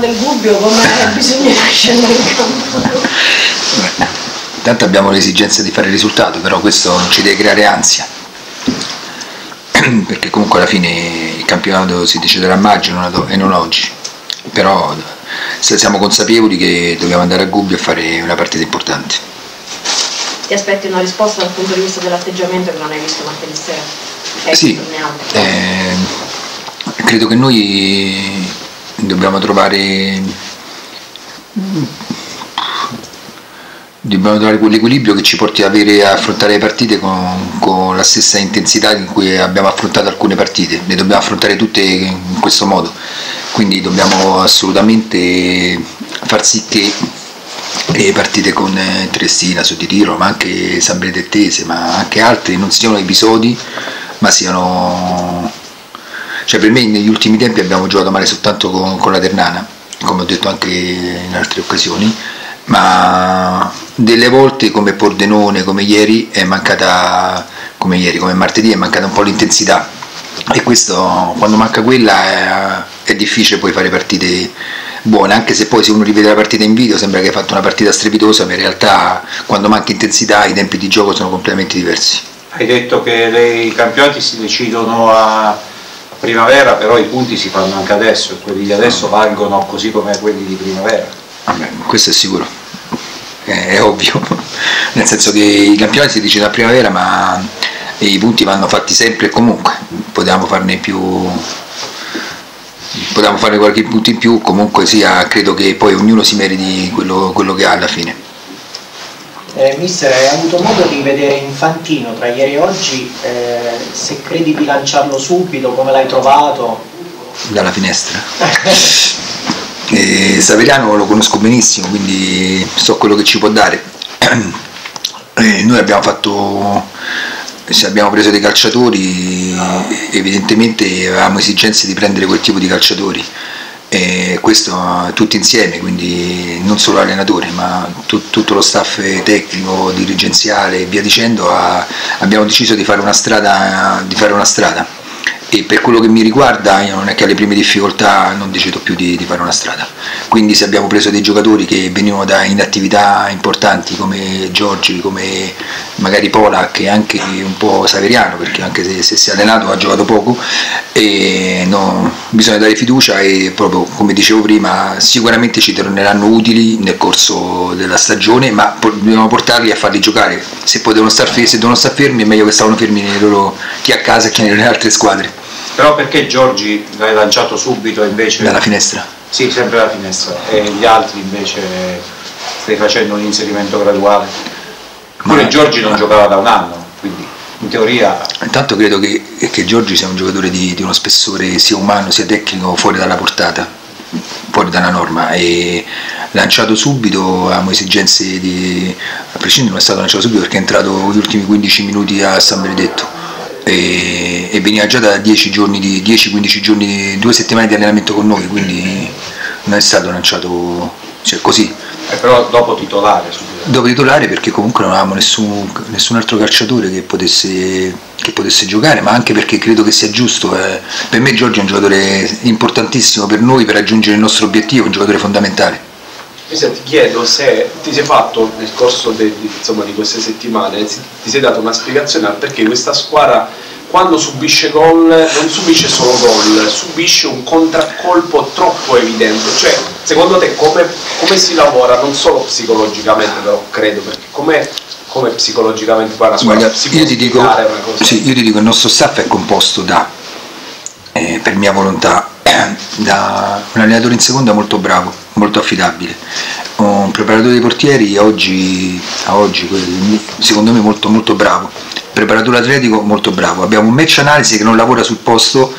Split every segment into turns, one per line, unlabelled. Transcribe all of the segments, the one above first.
domanda il Gubbio come bisogna scendere in campo.
Intanto abbiamo l'esigenza di fare il risultato, però questo non ci deve creare ansia, perché comunque alla fine il campionato si deciderà a maggio e non oggi, però se siamo consapevoli che dobbiamo andare a Gubbio e fare una partita importante.
Ti aspetti una risposta dal punto di vista dell'atteggiamento che non hai visto martedì sera?
Sì, eh, credo che noi dobbiamo trovare dobbiamo trovare quell'equilibrio che ci porti ad avere, a affrontare le partite con, con, la stessa intensità in cui abbiamo affrontato alcune partite, le dobbiamo affrontare tutte in questo modo, quindi dobbiamo assolutamente far sì che le partite con Triestina su di tiro, ma anche San Benedettese, ma anche altri non siano episodi, ma siano... Cioè per me negli ultimi tempi abbiamo giocato male soltanto con, con la Ternana, come ho detto anche in altre occasioni, ma delle volte come Pordenone, come ieri, è mancata, come ieri, come martedì, è mancata un po' l'intensità e questo quando manca quella è, è difficile poi fare partite buone, anche se poi se uno rivede la partita in video sembra che hai fatto una partita strepitosa, ma in realtà quando manca intensità i tempi di gioco sono completamente diversi.
Hai detto che le, i campionati si decidono a primavera, però i punti si fanno anche adesso e quelli di adesso valgono così come quelli di primavera.
Questo è sicuro è ovvio, nel senso che i campionati si dice da primavera ma i punti vanno fatti sempre e comunque, potevamo farne più, potevamo fare qualche punto in più, comunque sia, credo che poi ognuno si meriti quello, quello che ha alla fine.
Eh, mister, hai avuto modo di vedere Infantino tra ieri e oggi, eh, se credi di lanciarlo subito, come l'hai trovato?
Dalla finestra. E Saveriano lo conosco benissimo, quindi so quello che ci può dare. Noi abbiamo fatto, se abbiamo preso dei calciatori, evidentemente avevamo esigenze di prendere quel tipo di calciatori. E questo tutti insieme, quindi non solo l'allenatore, ma tutto lo staff tecnico, dirigenziale e via dicendo, ha, abbiamo deciso di fare una strada. Di fare una strada e per quello che mi riguarda io non è che alle prime difficoltà non decido più di, di, fare una strada quindi se abbiamo preso dei giocatori che venivano da inattività importanti come Giorgi, come magari Polak e anche un po' Saveriano perché anche se, se si è allenato ha giocato poco e no, bisogna dare fiducia e proprio come dicevo prima sicuramente ci torneranno utili nel corso della stagione ma dobbiamo portarli a farli giocare se poi devono star, se devono star fermi è meglio che stavano fermi loro, chi a casa che nelle altre squadre
però perché Giorgi l'hai lanciato subito invece?
Dalla finestra.
Sì, sempre dalla finestra. E gli altri invece stai facendo un inserimento graduale. Giorgi non giocava da un anno, quindi in teoria...
Intanto credo che, che Giorgi sia un giocatore di, di, uno spessore sia umano sia tecnico fuori dalla portata, fuori dalla norma e lanciato subito avevamo esigenze di... a prescindere non è stato lanciato subito perché è entrato gli ultimi 15 minuti a San Benedetto e, e veniva già da 10-15 giorni, due settimane di allenamento con noi, quindi non è stato lanciato cioè, così.
Eh, però dopo titolare.
Dopo titolare perché comunque non avevamo nessun, nessun altro calciatore che potesse, che potesse, giocare, ma anche perché credo che sia giusto. Eh. Per me Giorgio è un giocatore importantissimo per noi per raggiungere il nostro obiettivo, un giocatore fondamentale.
ti chiedo se ti sei fatto nel corso de, insomma, di queste settimane, ti sei dato una spiegazione al perché questa squadra quando subisce gol non subisce solo gol, subisce un contraccolpo troppo evidente. Cioè, secondo te come, come si lavora non solo psicologicamente, però credo, perché come, come psicologicamente poi la squadra
Guarda, si io ti dico, una cosa? Sì, io ti dico il nostro staff è composto da, eh, per mia volontà, da un allenatore in seconda molto bravo, molto affidabile, un preparatore dei portieri oggi, a oggi secondo me molto molto bravo. Preparatore atletico molto bravo, abbiamo un match analisi che non lavora sul posto,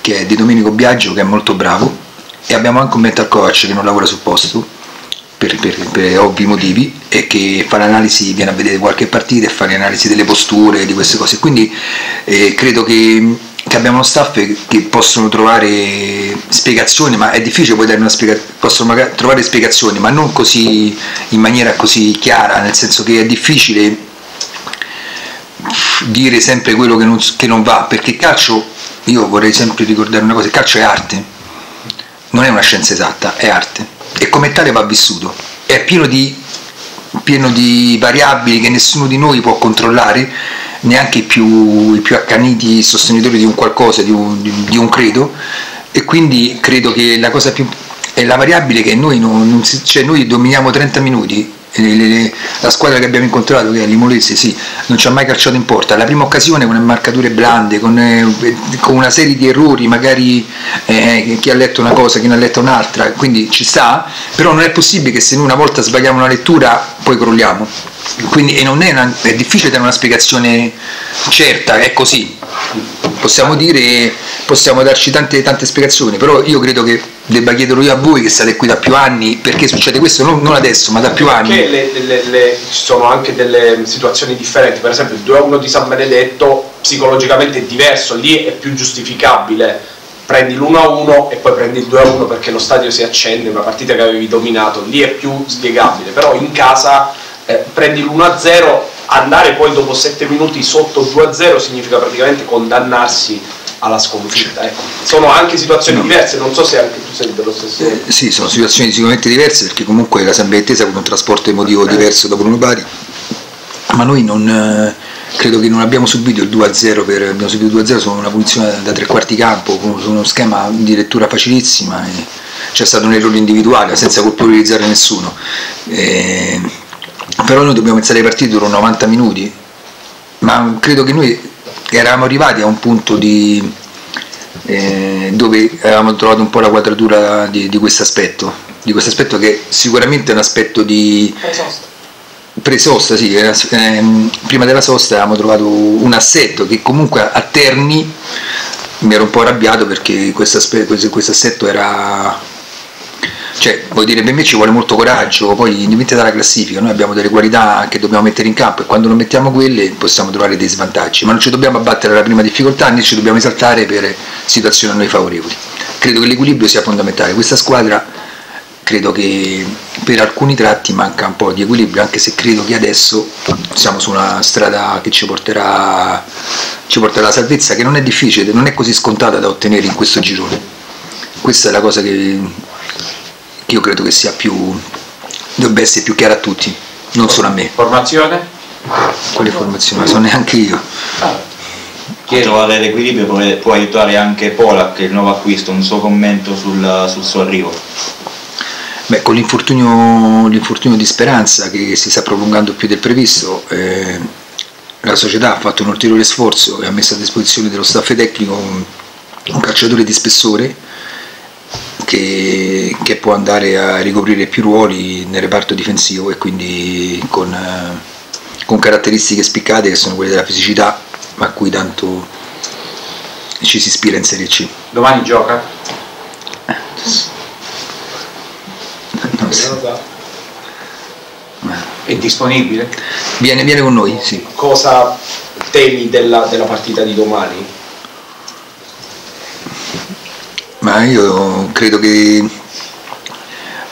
che è di Domenico Biagio, che è molto bravo, e abbiamo anche un mental coach che non lavora sul posto, per, per, per ovvi motivi, e che fa l'analisi, viene a vedere qualche partita e fa l'analisi delle posture, di queste cose. Quindi eh, credo che, che, abbiamo uno staff che possono trovare spiegazioni, ma è difficile poi dare una spiegazione, possono magari trovare spiegazioni, ma non così in maniera così chiara, nel senso che è difficile dire sempre quello che non, che non va, perché calcio, io vorrei sempre ricordare una cosa, il calcio è arte, non è una scienza esatta, è arte. E come tale va vissuto. È pieno di, pieno di variabili che nessuno di noi può controllare, neanche i più, i più accaniti sostenitori di un qualcosa, di un, di, un credo, e quindi credo che la cosa più è la variabile che noi, non, non si, cioè noi dominiamo 30 minuti le, le, la squadra che abbiamo incontrato che è l'Imolese sì, non ci ha mai calciato in porta. La prima occasione con marcature blande con, eh, con una serie di errori magari eh, chi ha letto una cosa chi ne ha letto un'altra quindi ci sta però non è possibile che se noi una volta sbagliamo una lettura poi crolliamo. Quindi, è, una, è difficile dare una spiegazione certa è così. Possiamo dire possiamo darci tante, tante spiegazioni però io credo che debba chiederlo io a voi che state qui da più anni perché succede questo non, non adesso ma da più
perché
anni.
le, le, le, ci sono anche delle situazioni differenti per esempio il 2-1 di San Benedetto psicologicamente è diverso lì è più giustificabile. Prendi l'1-1 e poi prendi il 2-1 perché lo stadio si accende una partita che avevi dominato lì è più spiegabile. Però in casa eh, prendi l'1-0 andare poi dopo 7 minuti sotto 2-0 significa praticamente condannarsi alla sconfitta. Ecco. Sono anche situazioni
No.
diverse, non so se anche tu sei dello stesso.
Eh, sì, sono situazioni sicuramente diverse perché comunque la San Benettese ha avuto un trasporto emotivo diverso dopo l'Uno Bari, ma noi non, eh, credo che non abbiamo subito il 2-0, per, abbiamo subito il 2-0 su una punizione da tre quarti campo, su uno schema di lettura facilissima e c'è stato un errore individuale senza colpevolizzare nessuno. Eh, però noi dobbiamo pensare ai partiti durano 90 minuti, ma credo che noi eravamo arrivati a un punto di, eh, dove avevamo trovato un po' la quadratura di, di questo aspetto, di questo aspetto che sicuramente è un aspetto di pre-sosta, sì, era- ehm, prima della sosta avevamo trovato un assetto che comunque a Terni mi ero un po' arrabbiato perché questo, aspe- questo questo assetto era cioè, vuol dire, per me ci vuole molto coraggio, poi indipendente dalla classifica, noi abbiamo delle qualità che dobbiamo mettere in campo e quando non mettiamo quelle possiamo trovare dei svantaggi, ma non ci dobbiamo abbattere alla prima difficoltà né ci dobbiamo esaltare per situazioni a noi favorevoli. Credo che l'equilibrio sia fondamentale, questa squadra credo che per alcuni tratti manca un po' di equilibrio, anche se credo che adesso siamo su una strada che ci porterà, ci porterà alla salvezza, che non è difficile, non è così scontata da ottenere in questo girone. Questa è la cosa che che io credo che sia più dovrebbe essere più chiara a tutti, non solo a me.
Formazione?
Quelle informazioni non so neanche io.
A trovare l'equilibrio può, può aiutare anche Polak, il nuovo acquisto, un suo commento sul, sul suo arrivo.
Beh, con l'infortunio, l'infortunio di Speranza che si sta prolungando più del previsto, eh, la società ha fatto un ulteriore sforzo e ha messo a disposizione dello staff tecnico un, un calciatore di spessore che, che può andare a ricoprire più ruoli nel reparto difensivo e quindi con, eh, con caratteristiche spiccate che sono quelle della fisicità a cui tanto ci si ispira in Serie C.
Domani gioca?
Non so.
È disponibile?
Viene, viene con noi, sì.
Cosa temi della, della partita di domani?
Io credo che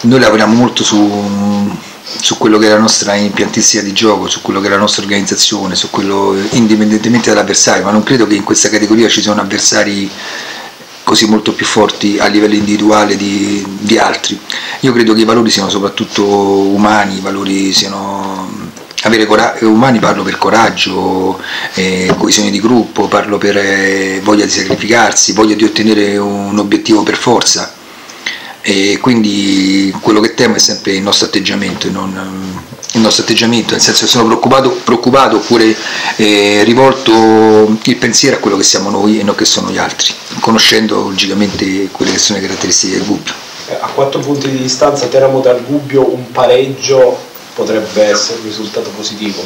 noi lavoriamo molto su, su quello che è la nostra impiantistica di gioco, su quello che è la nostra organizzazione, su quello indipendentemente dall'avversario, ma non credo che in questa categoria ci siano avversari così molto più forti a livello individuale di, di altri. Io credo che i valori siano soprattutto umani, i valori siano avere coraggio, umani parlo per coraggio, eh, coesione di gruppo, parlo per eh, voglia di sacrificarsi, voglia di ottenere un obiettivo per forza. E quindi quello che temo è sempre il nostro atteggiamento, non, il nostro atteggiamento, nel senso che sono preoccupato, preoccupato oppure eh, rivolto il pensiero a quello che siamo noi e non che sono gli altri, conoscendo logicamente quelle che sono le caratteristiche del Gubbio.
Eh, A quattro punti di distanza Teramo dal Gubbio un pareggio potrebbe essere un risultato positivo.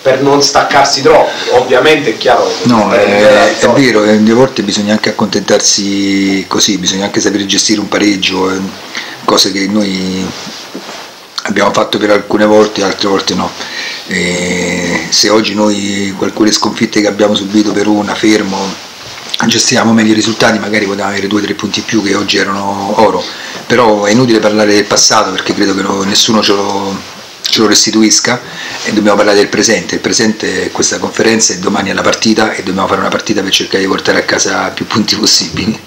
Per non staccarsi troppo ovviamente è chiaro che
No, è, è vero, a volte bisogna anche accontentarsi così, bisogna anche sapere gestire un pareggio, eh, cose che noi abbiamo fatto per alcune volte, altre volte no. E se oggi noi alcune sconfitte che abbiamo subito per una, fermo, gestiamo meglio i risultati, magari potevamo avere due o tre punti in più che oggi erano oro, però è inutile parlare del passato perché credo che no- nessuno ce lo, ce lo restituisca e dobbiamo parlare del presente. Il presente è questa conferenza e domani è la partita e dobbiamo fare una partita per cercare di portare a casa più punti possibili.